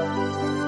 Música